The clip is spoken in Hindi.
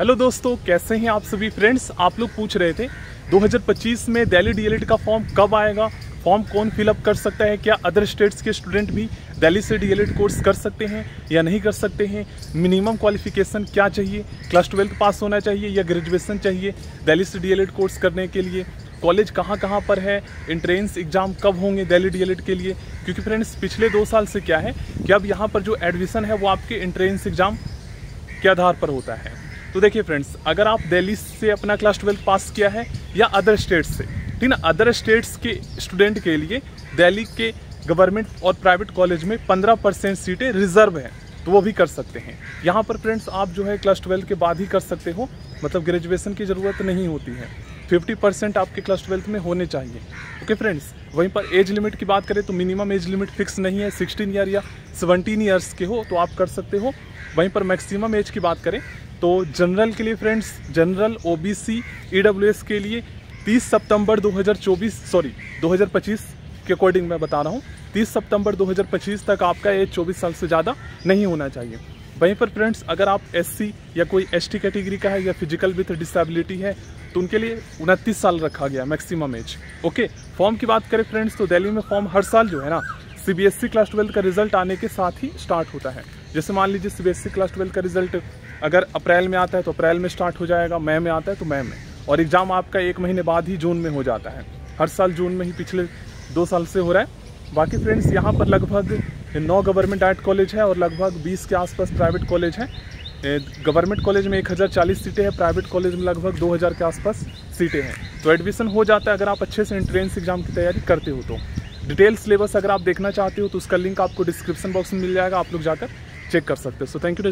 हेलो दोस्तों, कैसे हैं आप सभी फ्रेंड्स आप लोग पूछ रहे थे 2025 में दिल्ली डीएलएड का फॉर्म कब आएगा? फॉर्म कौन फिलअप कर सकता है? क्या अदर स्टेट्स के स्टूडेंट भी दिल्ली से डीएलएड कोर्स कर सकते हैं या नहीं कर सकते हैं? मिनिमम क्वालिफिकेशन क्या चाहिए? क्लास ट्वेल्थ पास होना चाहिए या ग्रेजुएसन चाहिए दिल्ली से डीएलएड कोर्स करने के लिए? कॉलेज कहाँ कहाँ पर है? इंट्रेंस एग्ज़ाम कब होंगे दिल्ली डीएलएड के लिए? क्योंकि फ्रेंड्स पिछले दो साल से क्या है कि अब यहाँ पर जो एडमिशन है वो आपके इंट्रेंस एग्ज़ाम के आधार पर होता है। तो देखिए फ्रेंड्स अगर आप दिल्ली से अपना क्लास ट्वेल्थ पास किया है या अदर स्टेट्स से, ठीक ना? अदर स्टेट्स के स्टूडेंट के लिए दिल्ली के गवर्नमेंट और प्राइवेट कॉलेज में 15 परसेंट सीटें रिज़र्व हैं तो वो भी कर सकते हैं। यहाँ पर फ्रेंड्स आप जो है क्लास ट्वेल्थ के बाद ही कर सकते हो मतलब ग्रेजुएशन की ज़रूरत नहीं होती है। 50 परसेंट आपके क्लास ट्वेल्थ में होने चाहिए। ओके फ्रेंड्स वहीं पर एज लिमिट की बात करें तो मिनिमम एज लिमिट फिक्स नहीं है 16 ईयर या 17 ईयर्स के हो तो आप कर सकते हो। वहीं पर मैक्सिमम एज की बात करें तो जनरल के लिए फ्रेंड्स, जनरल ओबीसी ईडब्ल्यूएस के लिए 30 सितंबर 2024 सॉरी 2025 के अकॉर्डिंग मैं बता रहा हूँ 30 सितंबर 2025 तक आपका एज 24 साल से ज़्यादा नहीं होना चाहिए। वहीं पर फ्रेंड्स, अगर आप एससी या कोई एसटी कैटेगरी का है या फ़िज़िकल विथ डिसेबिलिटी है तो उनके लिए उनतीस साल रखा गया मैक्सिमम एज ओके फॉर्म की बात करें फ्रेंड्स तो दिल्ली में फॉर्म हर साल जो है ना सीबीएसई क्लास ट्वेल्थ का रिज़ल्ट आने के साथ ही स्टार्ट होता है। जैसे मान लीजिए सीबीएसई क्लास ट्वेल्थ का रिज़ल्ट अगर अप्रैल में आता है तो अप्रैल में स्टार्ट हो जाएगा, मई में आता है तो मई में। और एग्ज़ाम आपका एक महीने बाद ही जून में हो जाता है। हर साल जून में ही पिछले दो साल से हो रहा है। बाकी फ्रेंड्स, यहाँ पर लगभग नौ गवर्नमेंट आर्ट कॉलेज है और लगभग बीस के आसपास प्राइवेट कॉलेज हैं। गवर्नमेंट कॉलेज में एक हज़ार चालीस सीटें हैं, प्राइवेट कॉलेज में लगभग दो हज़ार के आसपास सीटें हैं। तो एडमिशन हो जाता है अगर आप अच्छे से एंट्रेंस एग्ज़ाम की तैयारी करते हो तो। डिटेल सिलेबस अगर आप देखना चाहते हो तो उसका लिंक आपको डिस्क्रिप्शन बॉक्स में मिल जाएगा, आप लोग जाकर चेक कर सकते हो। So thank you